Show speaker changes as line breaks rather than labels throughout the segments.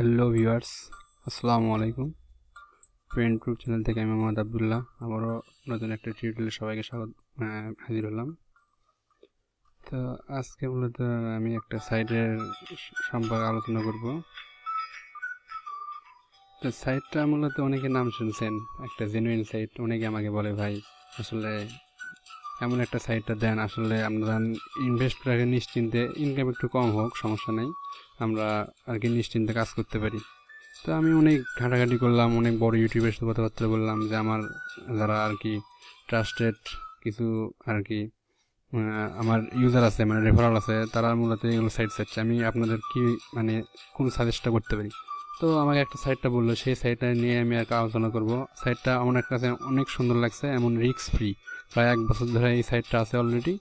Hello viewers আসসালামু আলাইকুম friend group channel থেকে আমি মোহাম্মদ আবদুল্লাহ। আবারও নতুন একটা টিউটোরিয়ালে সবাইকে স্বাগত হাজির হলাম। তো আজকে মূলত আমি একটা সাইটের সম্পর্কে আলোচনা করব। তো সাইটটা মূলত অনেকে নাম শুনছেন, একটা জেনুইন সাইট অনেকে আমাকে বলে, ভাই, আসলে এমন একটা সাইটটা দেন, আসলে আমরা ইনভেস্ট করে নিশ্চিন্তে ইনকাম একটু কম হোক, সমস্যা নেই। আমরা আর কি নিশ্চিন্তে কাজ করতে পারি। তো আমি অনেক ঘাটাঘাটি করলাম, অনেক বড় ইউটিউবের সাথে কথাবার্তা বললাম যে আমার যারা আর কি ট্রাস্টেড কিছু আর কি আমার ইউজার আছে মানে রেফারাল আছে, তারা মূলত এগুলো সাইট চাচ্ছে আমি আপনাদের কি মানে কোন সাজেস্টটা করতে পারি? তো আমাকে একটা সাইটটা বলল, সেই সাইটটা নিয়ে আমি আর আলোচনা করব। সাইটটা আমার কাছে অনেক সুন্দর লাগছে, এমন রিস্ক ফ্রি প্রায় এক বছর ধরে এই সাইটটা আছে অলরেডি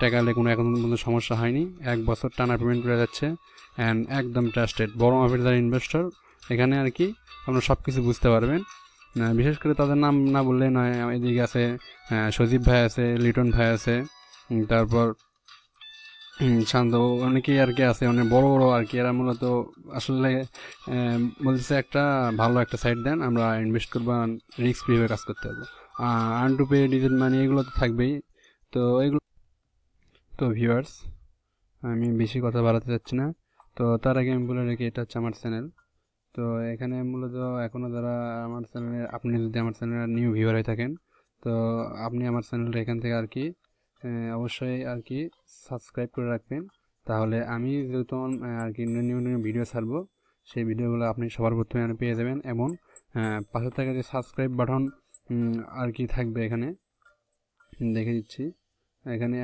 টাকালে কোনো এখন পর্যন্ত সমস্যা হয়নি। এক বছর টানা পেমেন্ট করে যাচ্ছে অ্যান্ড একদম ট্রাস্টেড বড় মাপের যারা ইনভেস্টর এখানে আর কি আপনারা সব কিছু বুঝতে পারবেন। বিশেষ করে তাদের নাম না বললেই নয় এদিকে আছে সজীব ভাই আছে লিটন ভাই আছে তারপর শান্ত অনেকেই আর কি আছে অনেক বড় বড় আর কি। এরা মূলত আসলে আহ, বলতেছে একটা ভালো একটা সাইট দেন আমরা ইনভেস্ট করব রিস্ক ফ্রিভাবে কাজ করতে পারব। Earn to pay digit money এগুলো তো থাকবেই। তো এগুলো তো ভিউয়ার্স আমি বেশি কথা বাড়াতে চাচ্ছি না। তো তার আগে আমি বলে রাখি, এটা হচ্ছে আমার চ্যানেল তো এখানে মূলত এখনও যারা আমার চ্যানেলে আপনি যদি আমার চ্যানেলে নিউ ভিউয়ার হয়ে থাকেন, তো আপনি আমার চ্যানেলটা এখান থেকে আর কি অবশ্যই আর কি সাবস্ক্রাইব করে রাখবেন। তাহলে আমি যেহেতু আর কি নিউ নিউ ভিডিও ছাড়বো, সেই ভিডিওগুলো আপনি সবার প্রথমে পেয়ে যাবেন এবং পাশে থাকা যে সাবস্ক্রাইব বাটন আর কি থাকবে এখানে, দেখে দিচ্ছি। এখানে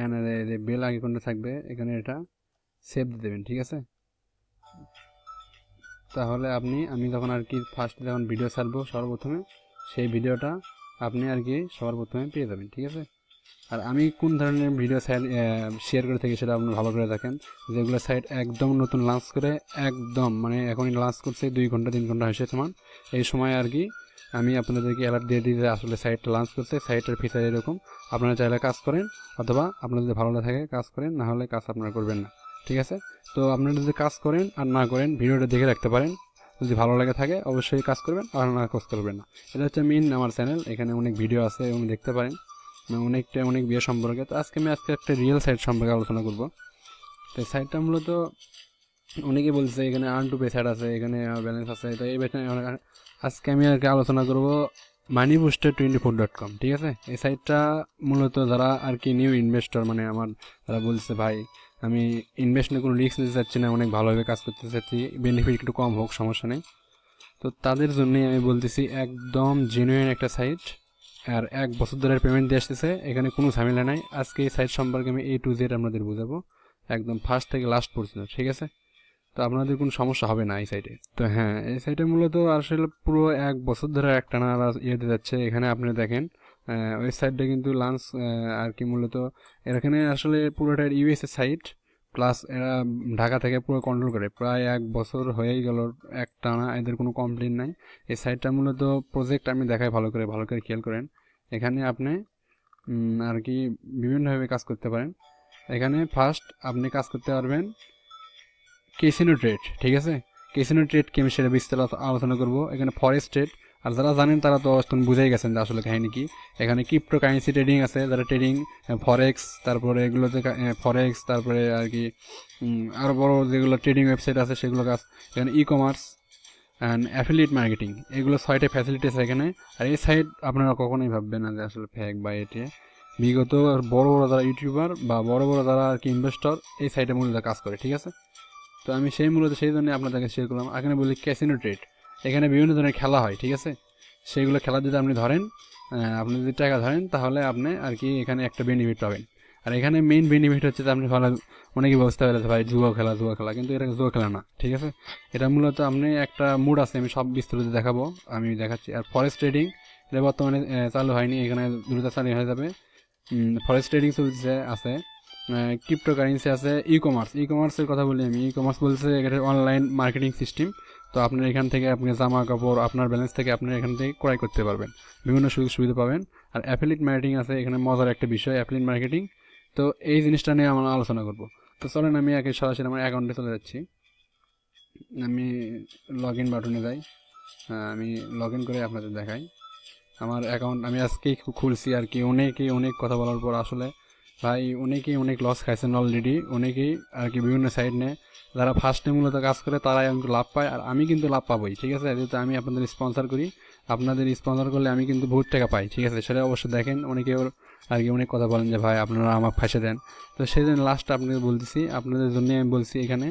বেল আগে কোনটা থাকবে, এখানে এটা সেভ দিয়ে দেবেন, ঠিক আছে? তাহলে আপনি, আমি যখন আর কি ফার্স্ট যখন ভিডিও ছাড়বো সর্বপ্রথমে, সেই ভিডিওটা আপনি আর কি সবার প্রথমে পেয়ে যাবেন, ঠিক আছে? আর আমি কোন ধরনের ভিডিও শেয়ার করে থাকি সেটা আপনি ভালো করে দেখেন। যেগুলো সাইট একদম নতুন লঞ্চ করে, একদম মানে এখনই লঞ্চ করছে, দুই ঘণ্টা, তিন ঘণ্টা হয়েছে সমান এই সময় আর কি আমি আপনাদেরকে অ্যালার্ট দিয়ে দিই আসলে সাইটটা লঞ্চ করছে সাইটের ফিচার এরকম। আপনারা চাইলে কাজ করেন, অথবা আপনার যদি ভালো না থাকে কাজ করেন, না হলে কাজ আপনারা করবেন না। ঠিক আছে? তো আপনারা যদি কাজ করেন আর না করেন, ভিডিওটা দেখে রাখতে পারেন। যদি ভালো লাগে থাকে, অবশ্যই কাজ করবেন, আর না কাজ করবেন না। এটা হচ্ছে মেইন আমার চ্যানেল এখানে অনেক ভিডিও আছে এবং দেখতে পারেন। মানে অনেকটা, অনেক বিয়ে সম্পর্কে। তো আজকে আমি আজকে একটা রিয়েল সাইট সম্পর্কে আলোচনা করব। তো সাইটটা মূলত অনেকে বলছে এখানে আর্ন টু পে সাইট আছে, এখানে ব্যালেন্স আছে। তো এই ব্যাপারে আজকে আমি আর কি আলোচনা করব money booster twenty four dot com ঠিক আছে? এই সাইটটা মূলত যারা আর কি নিউ ইনভেস্টর মানে আমার যারা বলছে, ভাই, আমি ইনভেস্টমেন্ট কোনো রিস্ক নিতে চাচ্ছি না, অনেক ভালোভাবে কাজ করতে চাচ্ছি বেনিফিট একটু কম হোক, সমস্যা নেই। তো তাদের জন্যই আমি বলতেছি, একদম জেনুইন একটা সাইট আর এক বছর ধরে পেমেন্ট দিয়ে আসতেছে, এখানে কোনো ঝামেলা নাই। আজকে এই সাইট সম্পর্কে আমি এ টু জেড আপনাদের বোঝাবো, একদম ফার্স্ট থেকে লাস্ট পর্যন্ত, ঠিক আছে? তো আপনাদের কোনো সমস্যা হবে না এই সাইটে তো হ্যাঁ এই সাইটে মূলত আসলে পুরো এক বছর ধরে একটানা ইয়েতে যাচ্ছে। এখানে আপনি দেখেন ওয়েবসাইটটা কিন্তু লাঞ্চ আর কি মূলত এখানে আসলে পুরোটা ইউএসএ সাইট প্লাস এরা ঢাকা থেকে পুরো কন্ট্রোল করে। প্রায় এক বছর হয়েই গেল এক টানা এদের কোনো কমপ্লেন নাই। এই সাইটটা মূলত প্রজেক্ট আমি দেখাই ভালো করে ভালো করে খেয়াল করেন। এখানে আপনি আর কি বিভিন্নভাবে কাজ করতে পারেন। এখানে ফার্স্ট আপনি কাজ করতে পারবেন কেসিনো ট্রেড, ঠিক আছে? কেসিনো ট্রেড কি আমি সেটা বিস্তারিত আলোচনা করব। এখানে ফরেস্ট ট্রেড, আর যারা জানেন তারা তো অবস্থান বুঝেই গেছেন যে আসলে কাহিনী কি। এখানে ক্রিপ্টো কারেন্সি ট্রেডিং আছে, যারা ট্রেডিং ফরেক্স তারপরে এগুলোতে ফরেক্স তারপরে আর কি আরও আরও বড় যেগুলো ট্রেডিং ওয়েবসাইট আছে সেগুলো কাজ। এখানে e commerce and affiliate marketing এগুলো সাইটে ফ্যাসিলিটি আছে এখানে। আর এই সাইট আপনারা কখনোই ভাববেন না যে আসলে ফেক বা এটি। বিগত বড় বড় যারা ইউটিউবার বা বড় বড় যারা আর কি ইনভেস্টর এই সাইটে মূলত কাজ করে, ঠিক আছে? তো আমি সেই মূলত সেই জন্য আপনাদেরকে শেয়ার করলাম। এখানে বলি ক্যাসিনো ট্রেড এখানে বিভিন্ন ধরনের খেলা হয়, ঠিক আছে? সেইগুলো খেলা যদি আপনি ধরেন আপনি যদি টাকা ধরেন, তাহলে আপনি আর কি এখানে একটা বেনিফিট পাবেন। আর এখানে মেইন বেনিফিট হচ্ছে যে আপনি ভালো, অনেকে ব্যবস্থা পেরেছে ভাই জুয়া খেলা জুয়া খেলা, কিন্তু এটা জুয়া খেলা না, ঠিক আছে? এটা মূলত আপনি একটা মুড আছে, আমি সব বিস্তারিত দেখাবো, আমি দেখাচ্ছি। আর ফরেস্ট ট্রেডিং এটা বর্তমানে চালু হয়নি, এখানে দ্রুত চালু হয়ে যাবে। ফরেস্ট ট্রেডিং চলছে আছে। ক্রিপ্টো কারেন্সি আছে ই কমার্স ই কমার্সের কথা বলি আমি। ই কমার্স বলছে এটা অনলাইন মার্কেটিং সিস্টেম তো আপনার এখান থেকে আপনি জামা কাপড়, আপনার ব্যালেন্স থেকে আপনার এখান থেকে ক্রয় করতে পারবেন। বিভিন্ন সুযোগ সুবিধা পাবেন। আর অ্যাফিলিট মার্কেটিং আছে, এখানে মজার একটা বিষয় অ্যাফিলিট মার্কেটিং তো এই জিনিসটা নিয়ে আমরা আলোচনা করব। তো চলেন আমি একে সরাসরি আমার অ্যাকাউন্টে চলে যাচ্ছি। আমি লগ ইন বাটনে যাই। আমি লগ ইন করে আপনাদের দেখাই। আমার অ্যাকাউন্ট আমি আজকেই খুলছি আর কি। অনেকেই অনেক কথা বলার পর আসলে ভাই, অনেকেই অনেক লস খাইছেন অলরেডি অনেকেই আর কি বিভিন্ন সাইড নিয়ে। যারা ফার্স্টে মূলত কাজ করে, তারাই কিন্তু লাভ পায় আর আমি কিন্তু লাভ পাবোই, ঠিক আছে? যেহেতু আমি আপনাদের স্পন্সর করি, আপনাদের স্পন্সর করলে আমি কিন্তু বহুত টাকা পাই, ঠিক আছে? সেটা অবশ্যই দেখেন অনেকে ওর আর কি অনেক কথা বলেন যে, ভাই, আপনারা আমাকে ফাঁসে দেন। তো সেই জন্য লাস্টটা আপনাদের বলতেছি, আপনাদের জন্য আমি বলছি এখানে,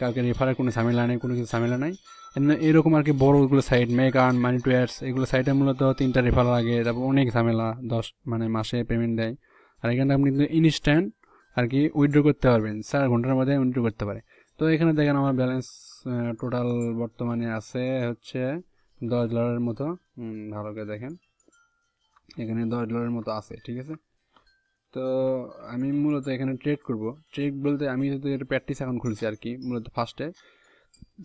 কাউকে রেফারের কোনো ঝামেলা নেই, কোনো কিছু ঝামেলা নাই। এরকম আর কি বড় ওগুলো সাইট মেকান মানি টুয়ার্স এগুলো সাইটে মূলত তিনটা রেফার লাগে তারপর অনেক ঝামেলা, দশ মানে মাসে পেমেন্ট দেয়। আর এখানে আপনি কিন্তু ইনস্ট্যান্ট আর কি উইথড্র করতে পারবেন। চার ঘণ্টার মধ্যে উইথড্র করতে পারে। তো এখানে দেখেন আমার ব্যালেন্স টোটাল বর্তমানে আছে হচ্ছে দশ ডলারের মতো। ভালো করে দেখেন। এখানে দশ ডলারের মতো আছে, ঠিক আছে? তো আমি মূলত এখানে ট্রেড করব। ট্রেড বলতে আমি যেহেতু এটা প্র্যাকটিস এখন খুলছি আর কি মূলত ফার্স্টে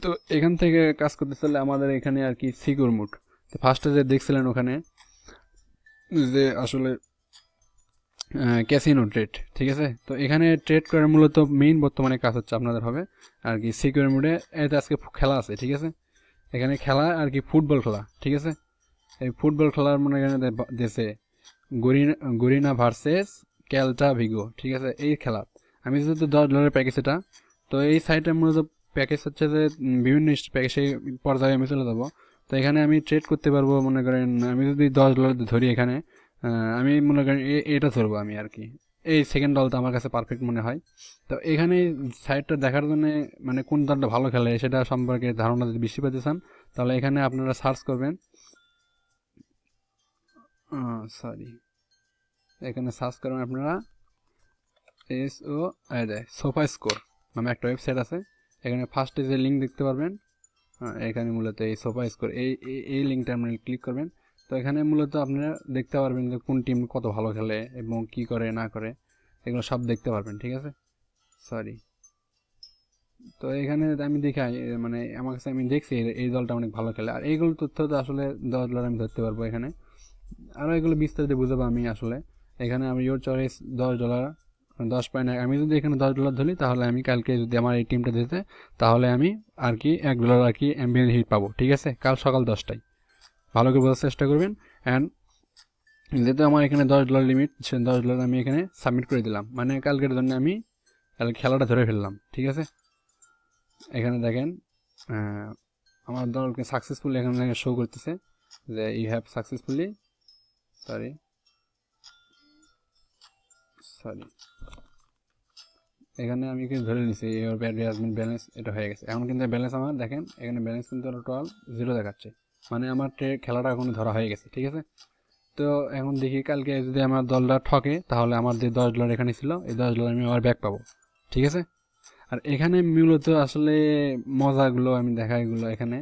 তো এখান থেকে কাজ করতে চাইলে আমাদের এখানে আর কি সিকিউর মুড তো ফার্স্টে যে দেখছিলেন ওখানে যে আসলে ক্যাসিনো ট্রেড ঠিক আছে? তো এখানে ট্রেড করার মূলত মেইন বর্তমানে কাজ হচ্ছে আপনাদের হবে আর কি সিকিউর মুডে এতে আজকে খেলা আছে, ঠিক আছে? এখানে খেলা আর কি ফুটবল খেলা, ঠিক আছে? এই ফুটবল খেলার মনে এখানে দেশে গরিনা গরিনা ভার্সেস ক্যালটা ভিগো, ঠিক আছে? এই খেলা। আমি যেহেতু দশ ডলারের প্যাকেজ এটা, তো এই সাইটে মূলত প্যাকেজ হচ্ছে যে বিভিন্ন প্যাকেজ সেই পর্যায়ে আমি চলে যাব। তো এখানে আমি ট্রেড করতে পারব মনে করেন, আমি যদি দশ ডলার ধরি এখানে আমি মনে করেন এটা ধরবো আমি আর কি। এই সেকেন্ড দলটা আমার কাছে পারফেক্ট মনে হয়। তো এখানে সাইডটা দেখার জন্য মানে কোন দলটা ভালো খেলে সেটা সম্পর্কে ধারণা যদি বেশি পেতে চান, তাহলে এখানে আপনারা সার্চ করবেন। সরি এখানে সার্চ করবেন আপনারা। এস ও সোফা স্কোর নামে একটা ওয়েবসাইট আছে। এখানে ফার্স্টে যে লিঙ্ক দেখতে পারবেন এখানে মূলত এই সোফা স্কোর এই এই লিঙ্কটা আপনারা ক্লিক করবেন। তো এখানে মূলত আপনারা দেখতে পারবেন যে কোন টিম কত ভালো খেলে এবং কি করে, না করে। এগুলো সব দেখতে পারবেন, ঠিক আছে? সরি তো এখানে আমি দেখাই মানে আমার কাছে আমি দেখছি এই দলটা অনেক ভালো খেলে। আর এইগুলো তথ্য তো আসলে দশ ডলার আমি ধরতে পারব এখানে। আরও এগুলো বিস্তারিত বুঝাবো আমি আসলে। এখানে আমি ইয়োর চয়েস দশ ডলার দশ পয়েন্ট আমি যদি এখানে দশ ডলার ধরি, তাহলে আমি কালকে যদি আমার এই টিমটা দিতে, তাহলে আমি আর কি এক ডলার আর কি অ্যাম্বিয়েন্স হিট পাবো, ঠিক আছে? কাল সকাল দশটায়। ভালো করে বোঝার চেষ্টা করবেন। অ্যান্ড যেহেতু আমার এখানে দশ ডলার লিমিট সে দশ ডলার আমি এখানে সাবমিট করে দিলাম। মানে কালকের জন্য আমি কাল খেলাটা ধরে ফেললাম, ঠিক আছে? এখানে দেখেন আমার দলকে সাকসেসফুলি এখানে দেখেন শো করতেছে যে you have successfully sorry sorry এখানে আমি কিন্তু ধরে নিছি ইউর ব্যালেন্স এটা হয়ে গেছে। এখন কিন্তু ব্যালেন্স আমার, দেখেন, এখানে ব্যালেন্স কিন্তু টোটাল জিরো দেখাচ্ছে। মানে আমার খেলাটা এখন ধরা হয়ে গেছে, ঠিক আছে? তো এখন দেখি কালকে যদি আমার দলটা ঠকে, তাহলে আমার যে দশ ডলার এখানে ছিল, এই দশ ডলার আমি আবার ব্যাক পাবো, ঠিক আছে? আর এখানে মূলত আসলে মজাগুলো আমি দেখা এগুলো এখানে।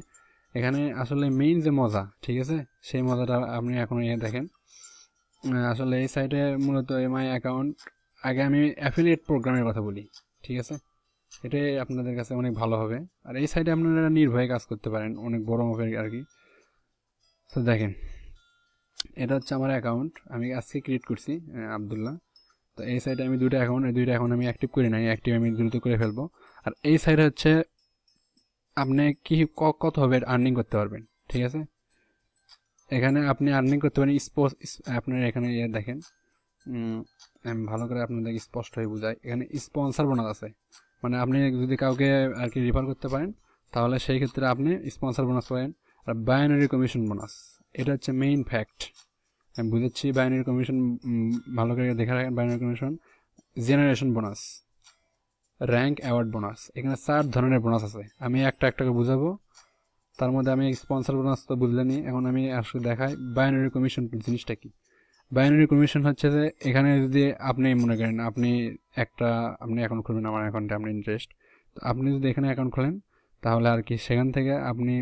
এখানে আসলে মেইন যে মজা, ঠিক আছে? সেই মজাটা আপনি এখন ইয়ে দেখেন। আসলে এই সাইটে মূলত এমআই অ্যাকাউন্ট আগে আমি অ্যাফিলিয়েট প্রোগ্রামের কথা বলি, ঠিক আছে? এটাই আপনাদের কাছে অনেক ভালো হবে। আর এই সাইডে আপনারা নির্ভয়ে কাজ করতে পারেন, অনেক বড় মাপের আর কি। তো দেখেন, এটা হচ্ছে আমার অ্যাকাউন্ট আমি আজকে ক্রিয়েট করছি আবদুল্লাহ। তো এই সাইডে আমি দুটো অ্যাকাউন্ট এই দুইটা অ্যাকাউন্ট আমি অ্যাক্টিভ করি নাই অ্যাক্টিভ আমি দ্রুত করে ফেলব। আর এই সাইডে হচ্ছে আপনি কি কত হবে আর্নিং করতে পারবেন, ঠিক আছে? এখানে আপনি আর্নিং করতে পারেন স্পোর্টস আপনার এখানে ইয়ে দেখেন আমি ভালো করে আপনাদের স্পষ্ট হয়ে বোঝাই। এখানে স্পন্সার বোনাস আছে। মানে আপনি যদি কাউকে আর কি রিফার করতে পারেন, তাহলে সেই ক্ষেত্রে আপনি স্পন্সার বোনাস পাবেন। আর বাইনারি কমিশন বোনাস এটা হচ্ছে মেইন ফ্যাক্ট আমি বুঝেছি বাইনারি কমিশন ভালো করে দেখা রাখেন binary commission generation bonus rank award bonus এখানে চার ধরনের বোনাস আছে। আমি একটা একটাকে বুঝাবো। তার মধ্যে আমি স্পন্সার বোনাস তো বুঝলেনি এখন আমি আসলে দেখাই বাইনারি কমিশন জিনিসটা কি। বাইনারি কমিশন হচ্ছে যে, এখানে যদি আপনি মনে করেন আপনি একটা, আপনি অ্যাকাউন্ট খুলবেন, আমার অ্যাকাউন্টে আপনি ইন্টারেস্ট তো আপনি যদি এখানে অ্যাকাউন্ট খোলেন, তাহলে আর কি সেখান থেকে আপনি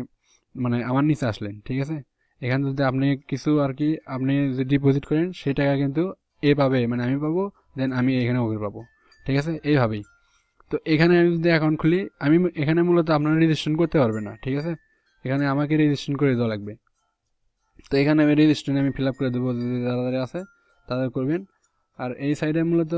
মানে আমার নিচে আসলেন, ঠিক আছে? এখানে যদি আপনি কিছু আর কি, আপনি যদি ডিপোজিট করেন, সেই টাকা কিন্তু এ পাবে মানে আমি পাবো দেন আমি এখানে ওকে পাবো, ঠিক আছে? এইভাবেই। তো এখানে আমি যদি অ্যাকাউন্ট খুলি, আমি এখানে মূলত আপনারা রেজিস্ট্রেশন করতে পারবে না, ঠিক আছে? এখানে আমাকে রেজিস্ট্রেশন করে দেওয়া লাগবে। তো এখানে আমি রেজিস্ট্রেশন আমি ফিল আপ করে দেবো যদি যারা আছে, তাদের করবেন। আর এই সাইডে মূলত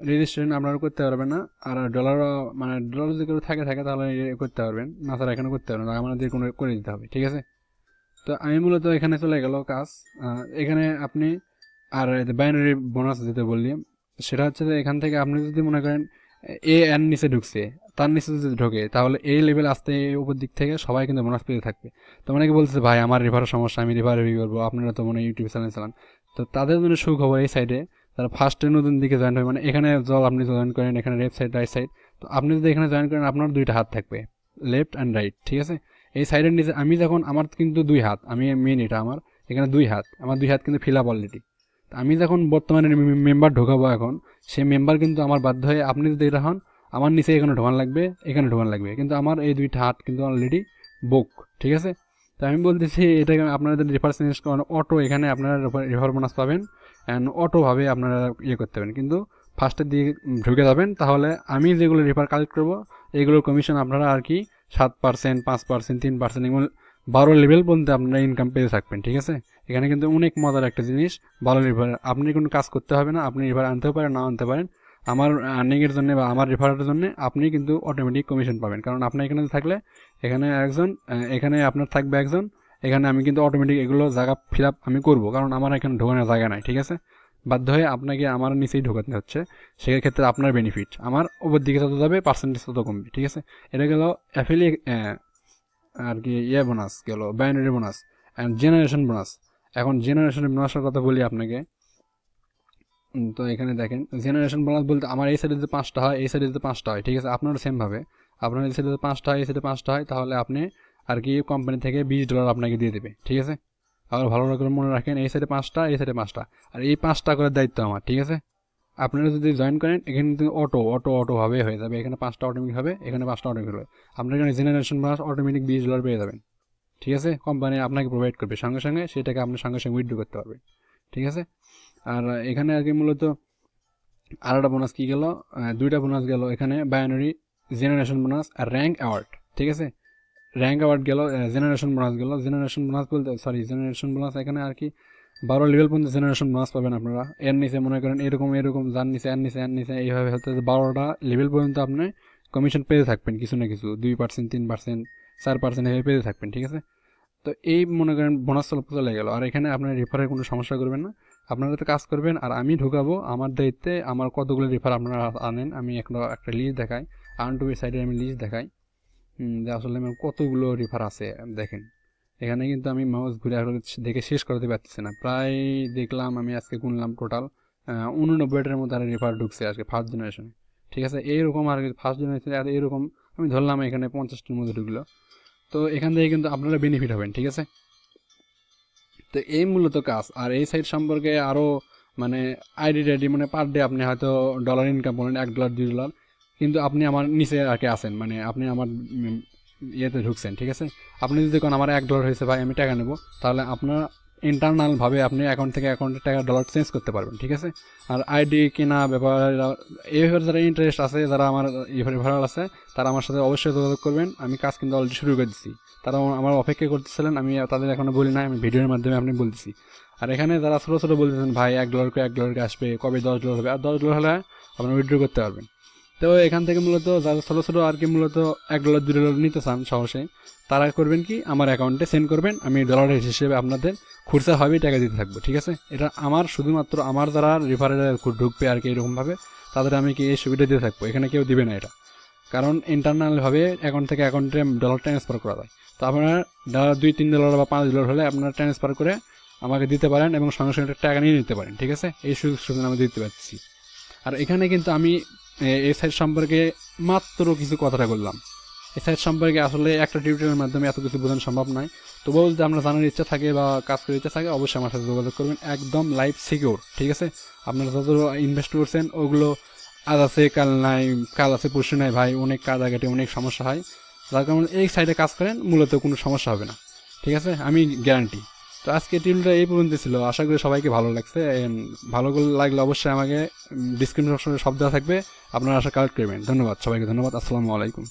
রেজিস্ট্রেশন আপনারা করতে পারবেন না। আর ডলার মানে ডলার যদি কেউ থাকে থাকে, তাহলে করতে পারবেন। না তারা এখানে করতে পারবেন আমাদের কোনো করে দিতে হবে, ঠিক আছে? তো আমি মূলত এখানে চলে গেল কাজ। এখানে আপনি, আর বাইনারি বোনাস দিতে বললি, সেটা হচ্ছে যে এখান থেকে আপনি যদি মনে করেন, এ এর নিচে ঢুকছে, তার নিচে যদি ঢোকে, তাহলে এই লেভেল আসতে উপর দিক থেকে সবাই কিন্তু বোনাস পেতে থাকবে। তো অনেকে বলছে ভাই, আমার রিভারের সমস্যা, আমি রিভার রিভিউ করব। আপনারা তো মনে ইউটিউব চ্যানেল চালান। তো তাদের জন্য সুখবর এই সাইডে তারা ফার্স্টে নতুন দিকে জয়েন হবে মানে এখানে জল আপনি জয়েন করেন, এখানে লেফট সাইড রাইট সাইড তো আপনি যদি এখানে জয়েন করেন, আপনার দুইটা হাত থাকবে। লেফট অ্যান্ড রাইট ঠিক আছে? এই সাইডের নিচে আমি যখন, আমার কিন্তু দুই হাত, আমি মেন এটা আমার, এখানে দুই হাত, আমার দুই হাত কিন্তু ফিল আপ অলরেডি আমি যখন বর্তমানে মেম্বার ঢোকাবো এখন সেই মেম্বার কিন্তু আমার বাধ্য হয়ে, আপনি যদি এটা হন, আমার নিচে এখানে ঢোকান লাগবে, এখানে ঢোকান লাগবে। কিন্তু আমার এই দুইটা হাত কিন্তু অলরেডি বুক ঠিক আছে? তো আমি বলতেছি, এটা আপনারা যদি রেফার চেঞ্জ করেন অটো এখানে আপনারা রেফার বোনাস পাবেন অ্যান্ড অটোভাবে আপনারা ইয়ে করতে পারেন। কিন্তু ফার্স্টের দিকে ঢুকে যাবেন, তাহলে আমি যেগুলো রেফার কালেক্ট করব এইগুলোর কমিশন আপনারা আর কি সাত পার্সেন্ট পাঁচ পার্সেন্ট তিন পার্সেন্ট এগুলো বারো লেভেল পর্যন্ত আপনারা ইনকাম পেয়ে থাকবেন, ঠিক আছে? এখানে কিন্তু অনেক মজার একটা জিনিস, বারো রিভার আপনি কোনো কাজ করতে হবে না, আপনি রিভার আনতেও পারেন না আনতে পারেন। আমার আর্নিংয়ের জন্য বা আমার রেফারের জন্য আপনি কিন্তু অটোমেটিক কমিশন পাবেন। কারণ আপনার এখানে থাকলে এখানে একজন এখানে আপনার থাকবে একজন, এখানে আমি কিন্তু অটোমেটিক এগুলো জায়গা ফিল আমি করব, কারণ আমার এখানে ঢোকানোর জায়গা নাই, ঠিক আছে? বাধ্য হয়ে আপনাকে আমার নিচেই ঢোকাতে হচ্ছে, সেক্ষেত্রে আপনার বেনিফিট আমার ওপর দিকে যত যাবে পার্সেন্টেজ তত কমবে, ঠিক আছে? এটা গেল অ্যাফিলি আর কি ইয়ে বোনাস গেল binary bonus and generation bonus এখন জেনারেশন বোনাসের কথা বলি আপনাকে। তো এখানে দেখেন জেনারেশন বোনাস বলতে আমার এই সাইডে যদি পাঁচটা হয়, এই সাইডে যদি পাঁচটা হয়, ঠিক আছে? আপনারও সেমভাবে আপনার এই সাইডে পাঁচটা এই সাইডে পাঁচটা হয়, তাহলে আপনি আর কি কোম্পানি থেকে বিশ ডলার আপনাকে দিয়ে দেবে, ঠিক আছে? আবার ভালো করে মনে রাখেন, এই সাইডে পাঁচটা, এই সাইডে পাঁচটা। আর এই পাঁচটা করে দায়িত্ব আমার, ঠিক আছে? আপনারা যদি জয়েন করেন, এখানে কিন্তু অটো অটো অটোভাবে হয়ে যাবে। এখানে পাঁচটা অটোমেটিক হবে, এখানে পাঁচটা অটোমেটিক হবে। আপনার এখানে জেনারেশন বোনাস অটোমেটিক বিশ ডলার পেয়ে যাবেন, ঠিক আছে? কোম্পানি আপনাকে প্রোভাইড করবে। সঙ্গে সঙ্গে সেটাকে আপনি সঙ্গে সঙ্গে উইথড্র করতে পারবেন, ঠিক আছে? আর এখানে আর কি মূলত আর একটা বোনাস কী গেল? দুইটা বোনাস গেল এখানে বায়োনারি জেনারেশন বোনাস আর র্যাঙ্ক অ্যাওয়ার্ড ঠিক আছে? র্যাঙ্ক অ্যাওয়ার্ড গেল জেনারেশন বোনাস গেল। জেনারেশন বোনাস বলতে সরি জেনারেশন বোনাস এখানে আর কি বারো লেভেল পর্যন্ত জেনারেশন বোনাস পাবেন আপনারা। এর নিচে মনে করেন এরকম এরকম, যার নিচে, এর নিচে এর নিচে, এইভাবে হতে বারোটা লেভেল পর্যন্ত আপনি কমিশন পেতে থাকবেন, কিছু না কিছু। দুই পার্সেন্ট তিন পার্সেন্ট চার পার্সেন্ট এভাবে পেতে থাকবেন, ঠিক আছে? তো এই মনে করেন বোনাস চলে চলে গেল। আর এখানে আপনার রেফারের কোনো সমস্যা করবেন না। আপনারা তো কাজ করবেন, আর আমি ঢুকাবো আমার দায়িত্বে আমার কতগুলো রেফার আপনারা আনেন, আমি একটা একটা লিস্ট দেখাই। আর্ন টু সাইডে আমি লিস্ট দেখাই। যে আসলে আমার কতগুলো রেফার আছে, দেখেন। এখানে কিন্তু আমি মাউস ঘুরে দেখে শেষ করতে পারতেছি না। প্রায় দেখলাম আমি আজকে গুনলাম টোটাল উননব্বইটার মধ্যে আর রেফার ঢুকছে আজকে ফার্স্ট জেনারেশনে ঠিক আছে? এইরকম আর কি ফার্স্ট জেনারেশনে আর এরকম আমি ধরলাম এখানে পঞ্চাশটির মধ্যে ঢুকলো। তো এখান থেকে কিন্তু আপনারা বেনিফিট হবেন, ঠিক আছে? তো এই মূলত কাজ। আর এই সাইট সম্পর্কে আরও মানে আইডি টাইডি মানে পার ডে আপনি হয়তো ডলার ইনকাম করেন এক ডলার দুই ডলার কিন্তু আপনি আমার নিচে আর কি আসেন মানে আপনি আমার ইয়েতে ঢুকছেন, ঠিক আছে? আপনি যদি কোন আমার এক ডলার হয়েছে, ভাই, আমি টাকা নেব, তাহলে আপনার ইন্টারনালভাবে আপনি অ্যাকাউন্ট থেকে অ্যাকাউন্টে টাকা ডলার চেঞ্জ করতে পারবেন, ঠিক আছে? আর আইডি কেনা ব্যাপার এই ব্যাপারে যারা ইন্টারেস্ট আছে, যারা আমার রেফারেল আছে, তারা আমার সাথে অবশ্যই যোগাযোগ করবেন। আমি কাজ কিন্তু অলরেডি শুরু করে দিচ্ছি তারা আমার অপেক্ষা করতেছিলেন, আমি তাদের এখনও বলি না আমি ভিডিওর মাধ্যমে আপনি বলতেছি। আর এখানে যারা ছোটো ছোটো বলতেছেন, ভাই, এক ডলার করে, এক ডলারকে আসবে, কবে দশ ডলার হবে? আর দশ ডলার হলে আপনারা উইথড্র করতে পারবেন। তো এখান থেকে মূলত যারা ছোটো ছোটো আর কি মূলত এক ডলার দু ডলার নিতে চান সহসে, তারা করবেন কি? আমার অ্যাকাউন্টে সেন্ড করবেন, আমি ডলারের হিসেবে আপনাদের খুরসা হবে টাকা দিতে থাকব, ঠিক আছে? এটা আমার, শুধুমাত্র আমার যারা রেফারের ঢুকবে আর কি এরকমভাবে, তাদের আমি কি এই সুবিধা দিয়ে থাকব? এখানে কেউ দিবে না এটা। কারণ ইন্টারনালভাবে অ্যাকাউন্ট থেকে অ্যাকাউন্টে ডলার ট্রান্সফার করা যায়। তো আপনার ডলার দুই, তিন ডলার বা পাঁচ ডলার হলে আপনারা ট্রান্সফার করে আমাকে দিতে পারেন এবং সঙ্গে সঙ্গে টাকা নিয়ে নিতে পারেন, ঠিক আছে? এই সুযোগ সুবিধা আমি দিতে পারছি। আর এখানে কিন্তু আমি এই সাইট সম্পর্কে মাত্র কিছু কথাটা বললাম। এই সাইট সম্পর্কে আসলে একটা টিউটোরিয়ালের মাধ্যমে এত কিছু বোঝানো সম্ভব নয়। তবুও যদি আপনার জানার ইচ্ছা থাকে বা কাজ করার ইচ্ছা থাকে, অবশ্যই আমার সাথে যোগাযোগ করবেন। একদম লাইফ সিকিউর ঠিক আছে? আপনারা যত ইনভেস্ট করছেন, ওগুলো আজ আছে, কাল নাই, কাল আছে, পরশু নাই, ভাই, অনেক কাজ আগাটে অনেক সমস্যা হয়। যার কারণে এই সাইডে কাজ করেন, মূলত কোনো সমস্যা হবে না। ঠিক আছে? আমি গ্যারান্টি তো আজকে টিউলটা এই পর্যন্ত ছিল। আশা করি সবাইকে ভালো লাগছে। ভালো লাগলে অবশ্যই আমাকে ডিসক্রিপশনে সব দেওয়া থাকবে। আপনারা আশা কালেক্ট করবেন। ধন্যবাদ। সবাইকে ধন্যবাদ। আসসালামু আলাইকুম।